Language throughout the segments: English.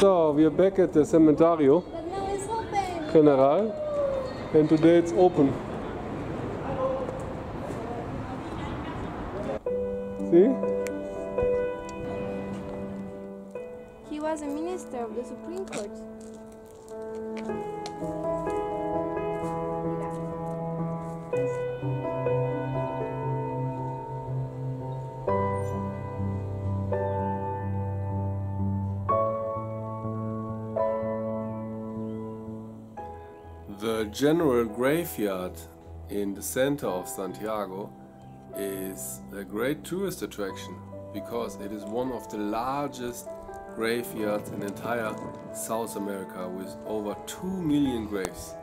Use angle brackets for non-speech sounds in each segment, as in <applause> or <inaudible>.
So, we are back at the Cementerio But now it's open. General and today it's open. See? He was a minister of the Supreme Court. The general graveyard in the center of Santiago is a great tourist attraction because it is one of the largest graveyards in entire South America with over 2 million graves.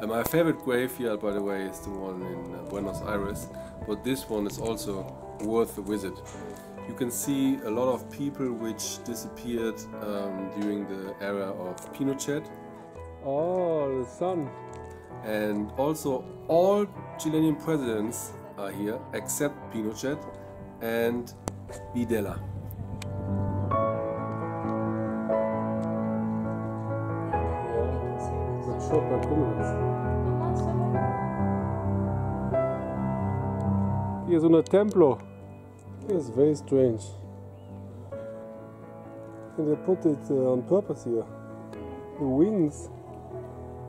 And my favorite graveyard, by the way, is the one in Buenos Aires, but this one is also worth a visit. You can see a lot of people which disappeared um, during the era of Pinochet Oh, the sun. And also, all Chilean presidents are here except Pinochet and Videla. Hier so eine Templo. It's very strange. And they put it uh, on purpose here. The wings.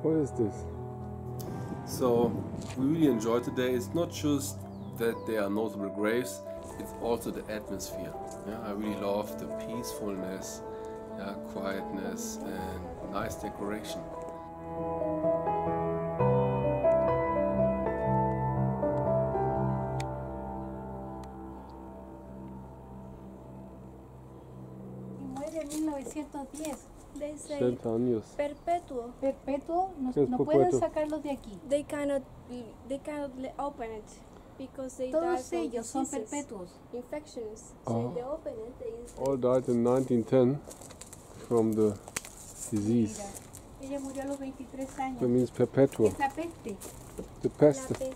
What is this? So we really enjoyed today. It's not just that there are notable graves, it's also the atmosphere. Yeah, I really love the peacefulness, yeah, quietness, and nice decoration. Años. perpetuo. Perpetuo, no, no pueden perpetuo? sacarlos de aquí. They cannot they cannot open it because they die Todos from ellos son diseases, perpetuos. infections. Oh. So if they open it, they All died in 1910 from the disease. Mira, ella murió a los 23 That means perpetual. Es la peste. The la pest. peste.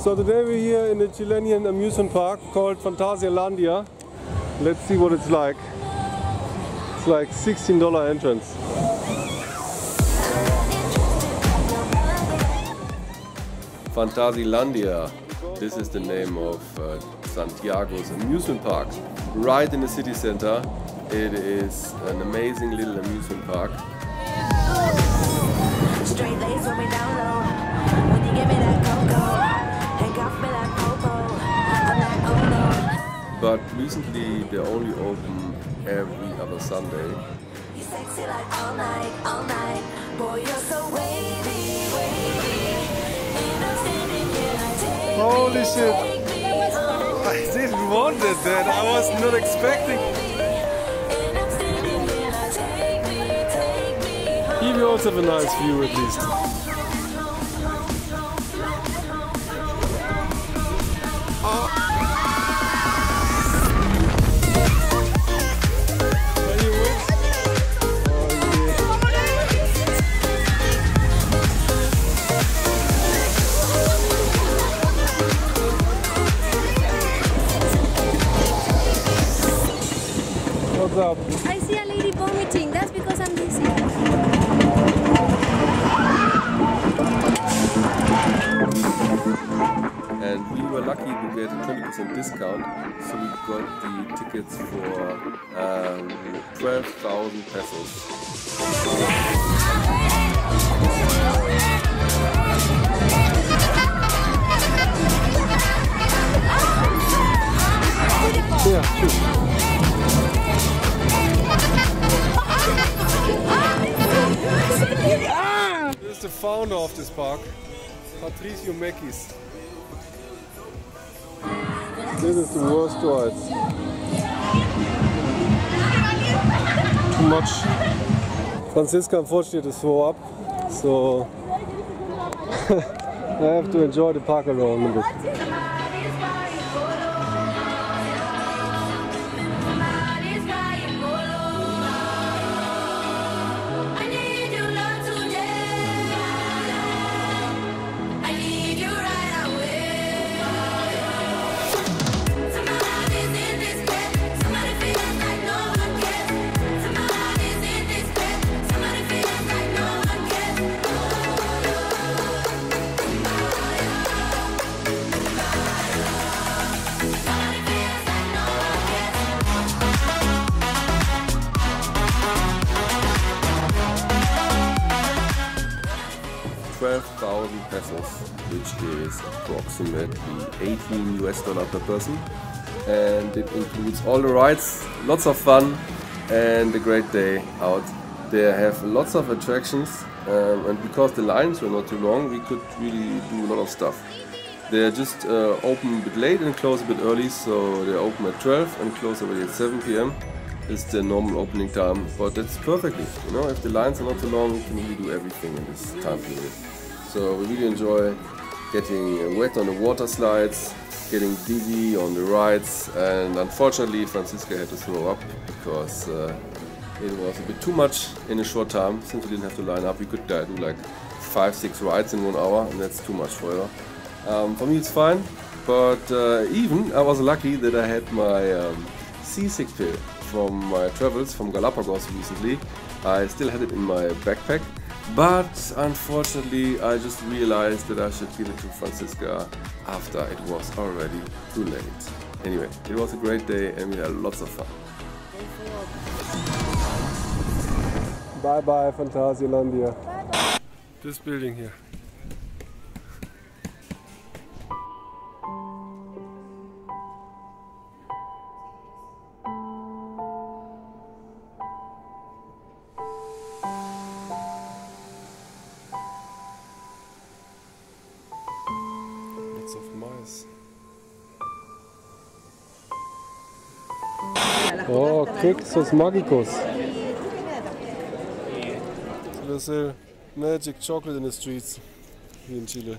So today we're here in the Chilean amusement park called Fantasilandia. Let's see what it's like. It's like $16 entrance. Fantasilandia. This is the name of uh, Santiago's amusement park. Right in the city center. It is an amazing little amusement park. Straight But recently they only open every other Sunday. Like all night, all night. Boy, so wavy, wavy. And I'm standing here like, take Holy shit. take me home. I didn't want it that. I was not expecting. And here like, take me, take me home. Here we also have a nice view at least. What's up? I see a lady vomiting. That's because I'm dizzy. and we were lucky to get a 20% discount, so we got the tickets for um, 12,000 pesos. Founder of this park, Patricio Mekis. This is the worst ride. Too much. Franziska unfortunately throw up, so <laughs> I have to enjoy the park around a bit. Pesos, which is approximately 18 US dollar per person. And it includes all the rides, lots of fun, and a great day out. They have lots of attractions, um, and because the lines were not too long, we could really do a lot of stuff. They're just uh, open a bit late and close a bit early, so they're open at 12 and close already at 7 p.m. It's the normal opening time, but that's perfectly. You know, if the lines are not too long, you can really do everything in this time period. So we really enjoy getting wet on the water slides, getting dizzy on the rides, and unfortunately Francisca had to throw up because uh, it was a bit too much in a short time. Since we didn't have to line up, we could uh, do like five, six rides in one hour, and that's too much for her. Um, for me, it's fine, but uh, even I was lucky that I had my um, seasick pill from my travels from Galapagos recently. I still had it in my backpack, but unfortunately, I just realized that I should give it to Francisca after it was already too late. Anyway, it was a great day and we had lots of fun. Bye bye, Fantasilandia. This building here. Lots of mice. Oh, Quixos Magicos. So they sell magic chocolate in the streets here in Chile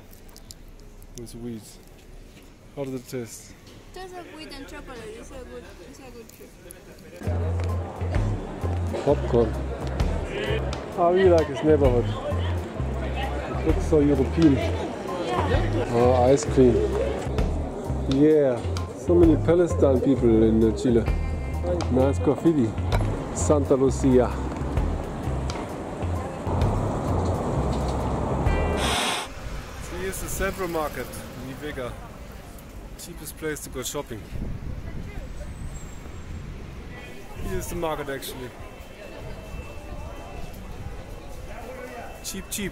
with weed. How does it taste? Tastes like wheat and chocolate. It's a good, it's a good trip. Popcorn. I really like this neighborhood. It looks so European. Oh, ice cream. Yeah, so many Palestine people in uh, Chile. Nice graffiti. Santa Lucia. Here's the Central Market, in Vega. Cheapest place to go shopping. Here's the market actually. Cheap, cheap.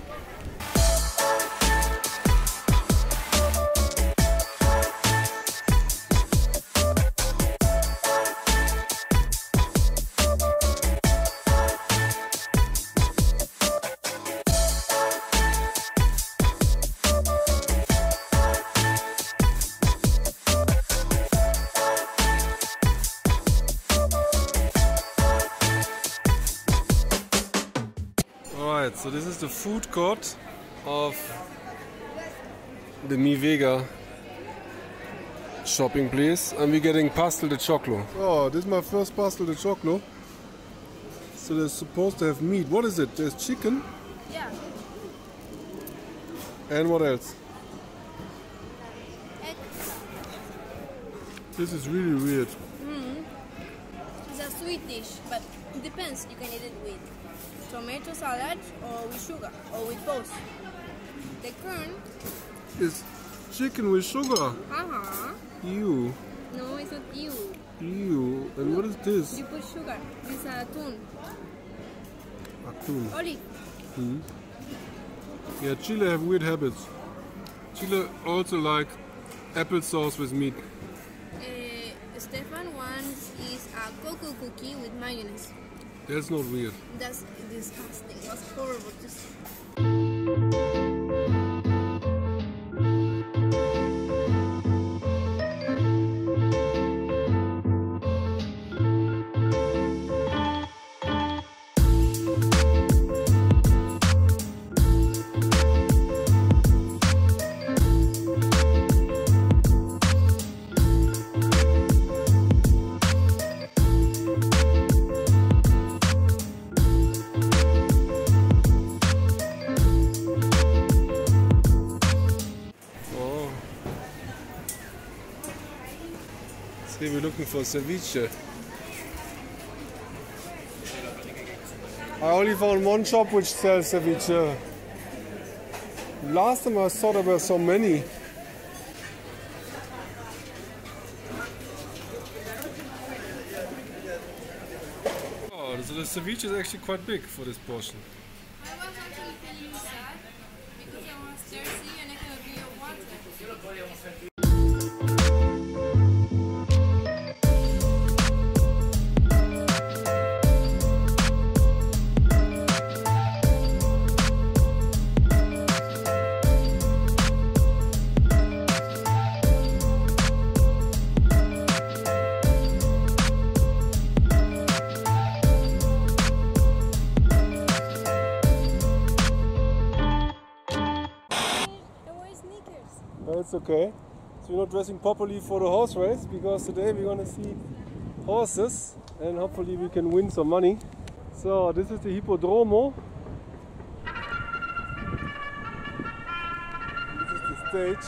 So this is the food court of the Mi Vega shopping place and we're getting pastel de choclo. Oh, this is my first pastel de choclo. So they're supposed to have meat. What is it? There's chicken Yeah. and what else? Egg. This is really weird. Mm-hmm. It's a sweet dish, but it depends. You can eat it with tomato salad or with sugar or with both. The corn, is chicken with sugar. Ew. No, it's not you. Ew. And what is this? You put sugar. It's a tune. Atún. Olive. Yeah, Chile have weird habits. Chile also like applesauce with meat. Uh, Stefan wants is a cocoa cookie with mayonnaise. That's not weird. That's disgusting. That's horrible to for ceviche. I only found one shop which sells ceviche. Last time I saw there were so many. Oh, so the ceviche is actually quite big for this portion. Okay. So we're not dressing properly for the horse race because today we're gonna see horses and hopefully we can win some money. So this is the Hippodromo. This is the stage.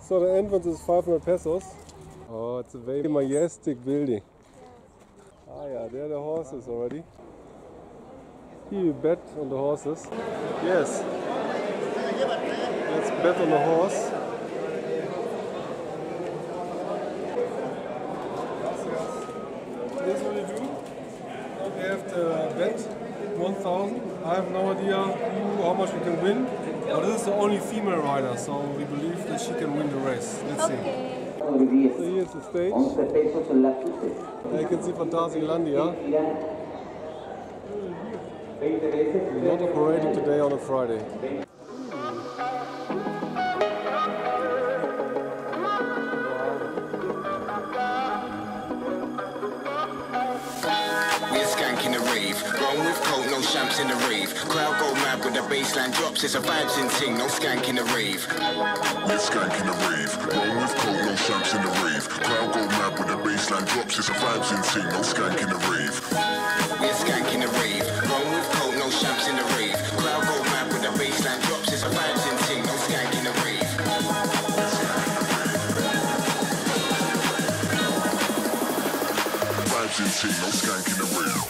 So the entrance is 500 pesos. Oh, it's a very majestic building. Ah yeah, there are the horses already. Here you bet on the horses. Yes. Let's bet on the horse. This what you do. Now we have to bet 1000. I have no idea who, how much we can win. But this is the only female rider, so we believe that she can win the race. Let's see. So here's the stage. 11 pesos en la chute. You can see Fantasilandia. Irán. 20. Not operating today on a Friday. We're skanking the rave. Grown with coke, no champs in the rave. Crowd go mad when the baseline drops. It's a vibes in ting, no skank in the rave. We're skanking the rave. Roll with coke, no champs in the rave. Crowd go mad when the baseline drops. It's a vibes in ting, no skanking the rave. We're skanking the rave. Vibes in ting, no skanking the rave.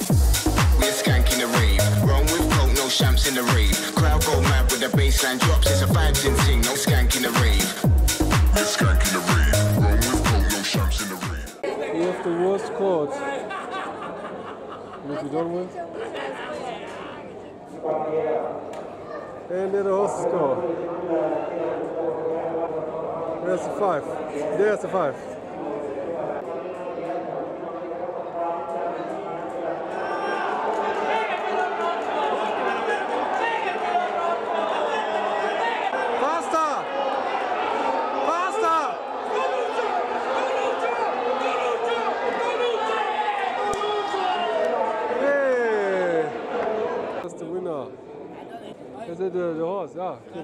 We're skanking the rave. Grown with coke, no champs in the rave. Crowd go mad when the baseline drops. It's a vibes in ting, no skank in the rave. We're skanking the rave. Roll with coke, no champs in the rave. We have the worst chords. What you done with? And there the horses go. There's a five. There's a five.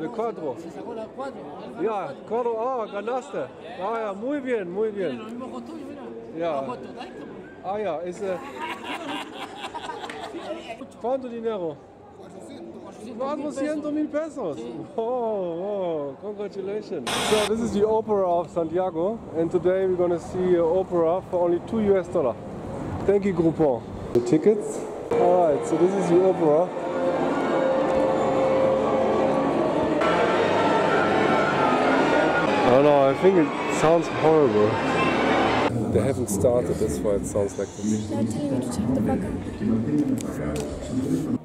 The cuadro. Yeah, cuadro. Oh, ganaste. Ah, ja, muy bien, muy bien. Ja. Ah, ja, ist. Äh, ¿Cuánto dinero? 400 mil pesos. Oh, oh, congratulations. So this is the opera of Santiago and today we're gonna see an opera for only 2 US dollar. Thank you Groupon. The tickets. Alright, so this is the opera. Don't know, I think it sounds horrible. They haven't started, that's why it sounds like this. You to the fuck.